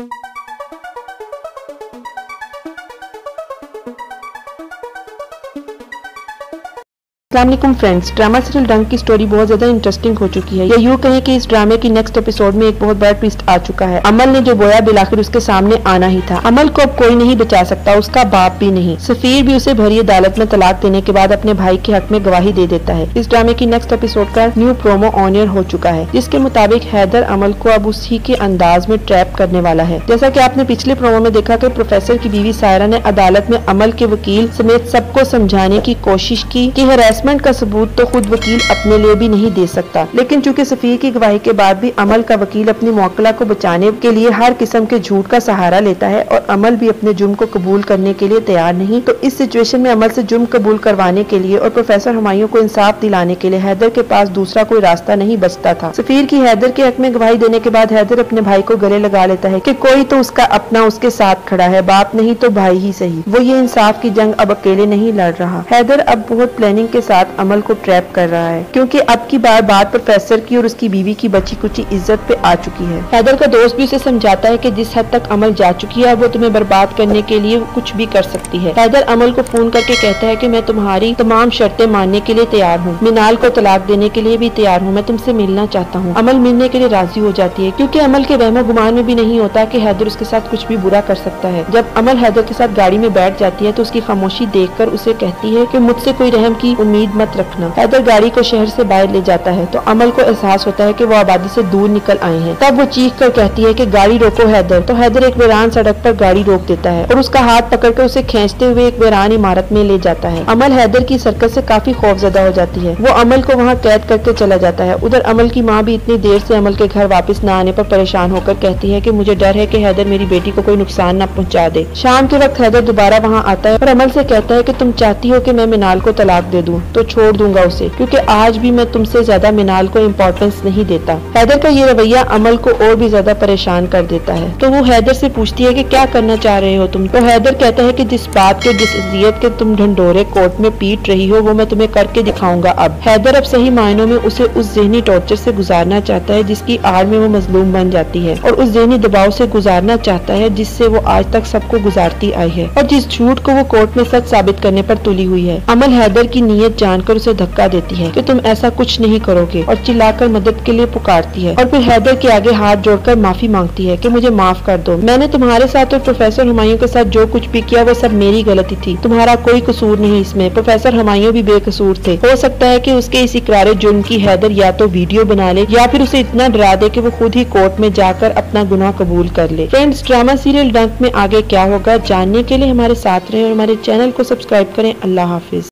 you. Allam friends drama serial डंग की story बहुत ज़्यादा इंटरेस्टिंग हो चुकी है। या यूँ कहें कि इस ड्रामे की नेक्स्ट एपिसोड में एक बहुत बड़ा ट्विस्ट आ चुका है। अमल ने जो बोया बिल आखिर उसके सामने आना ही था। अमल को अब कोई नहीं बचा सकता, उसका बाप भी नहीं। सफीर भी उसे भरी अदालत में तलाक देने के बाद अपने भाई के हक में गवाही दे देता है। इस ड्रामे की नेक्स्ट एपिसोड का न्यू प्रोमो ऑनियर हो चुका है, जिसके मुताबिक हैदर अमल को अब उसी के अंदाज में ट्रैप करने वाला है। जैसा की आपने पिछले प्रोमो में देखा की प्रोफेसर की बीवी सायरा ने अदालत में अमल के वकील समेत सबको समझाने की कोशिश की की हरासमेंट का सबूत तो खुद वकील अपने लिए भी नहीं दे सकता। लेकिन चूँकि सफीर की गवाही के बाद भी अमल का वकील अपनी मौकला को बचाने के लिए हर किस्म के झूठ का सहारा लेता है और अमल भी अपने जुर्म को कबूल करने के लिए तैयार नहीं तो इस सिचुएशन में अमल से जुर्म कबूल करवाने के लिए और प्रोफेसर हमायूं को इंसाफ दिलाने के लिए हैदर के पास दूसरा कोई रास्ता नहीं बचता था। सफीर की हैदर के हक में गवाही देने के बाद हैदर अपने भाई को गले लगा लेता है की कोई तो उसका अपना उसके साथ खड़ा है, बाप नहीं तो भाई ही सही। वो ये इंसाफ की जंग अब अकेले नहीं लड़ रहा। हैदर अब बहुत प्लानिंग के साथ अमल को ट्रैप कर रहा है, क्योंकि अब की बार बात प्रोफेसर की और उसकी बीवी की बची कुची इज़्ज़त पे आ चुकी है। हैदर का दोस्त भी उसे समझाता है कि जिस हद तक अमल जा चुकी है वो तुम्हें बर्बाद करने के लिए कुछ भी कर सकती है। हैदर अमल को फ़ोन करके कहता है की मैं तुम्हारी तमाम शर्तें मानने के लिए तैयार हूँ। मिनाल को तलाक देने के लिए भी तैयार हूँ। मैं तुमसे मिलना चाहता हूँ। अमल मिलने के लिए राज़ी हो जाती है, क्यूँकी अमल के वहमो गुमान में भी नहीं होता की हैदर उसके साथ कुछ भी बुरा कर सकता है। जब अमल हैदर के साथ गाड़ी में बैठ जाती है तो उसकी खामोशी देखकर उसे कहती है की मुझसे कोई रहम की उम्मीद मत रखना। हैदर गाड़ी को शहर से बाहर ले जाता है तो अमल को एहसास होता है कि वो आबादी से दूर निकल आए हैं। तब वो चीख कर कहती है कि गाड़ी रोको हैदर। तो हैदर एक वीरान सड़क पर गाड़ी रोक देता है और उसका हाथ पकड़ पकड़कर उसे खींचते हुए एक वीरान इमारत में ले जाता है। अमल हैदर की सरकत से काफ़ी खौफ खौफजदा हो जाती है। वो अमल को वहाँ कैद करके चला जाता है। उधर अमल की माँ भी इतनी देर से अमल के घर वापस न आने पर परेशान होकर कहती है कि मुझे डर है कि हैदर मेरी बेटी को कोई नुकसान न पहुँचा दे। शाम के वक्त हैदर दोबारा वहाँ आता है और अमल से कहता है कि तुम चाहती हो कि मैं मिनाल को तलाक दे दूँ। तो छोड़ दूँगा उसे, क्योंकि आज भी मैं तुमसे ज़्यादा मिनाल को इम्पोर्टेंस नहीं देता। हैदर का ये रवैया अमल को और भी ज़्यादा परेशान कर देता है। तो वो हैदर से पूछती है कि क्या करना चाह रहे हो तुम? तो हैदर कहता है कि जिस बात के, जिस इज़्ज़त के तुम ढंडोरे कोर्ट में पीट रही हो, वो मैं तुम्हें करके दिखाऊँगा अब। हैदर अब सही मायनों में उसे उस जहनी टॉर्चर से गुजारना चाहता है, जिसकी आड़ में वो मजलूम बन जाती है, और उस जहनी दबाव से गुजारना चाहता है, जिससे वो आज तक सबको गुजारती आई है, और जिस झूठ को वो कोर्ट में सच साबित करने पर तुली हुई है। अमल हैदर की नीयत जानकर उसे धक्का देती है कि तुम ऐसा कुछ नहीं करोगे और चिल्लाकर मदद के लिए पुकारती है और फिर हैदर के आगे हाथ जोड़कर माफ़ी मांगती है कि मुझे माफ़ कर दो। मैंने तुम्हारे साथ और प्रोफेसर हुमायूं के साथ जो कुछ भी किया, वो सब मेरी गलती थी। तुम्हारा कोई कसूर नहीं इसमें। प्रोफेसर हुमायूं भी बेकसूर थे। हो सकता है कि उसके इस इकरार जुर्म की हैदर या तो वीडियो बना ले या फिर उसे इतना डरा दे कि वो खुद ही कोर्ट में जाकर अपना गुनाह कबूल कर ले। फ्रेंड्स, ड्रामा सीरियल डंक में आगे क्या होगा, जानने के लिए हमारे साथ रहे और हमारे चैनल को सब्सक्राइब करें। अल्लाह हाफिज।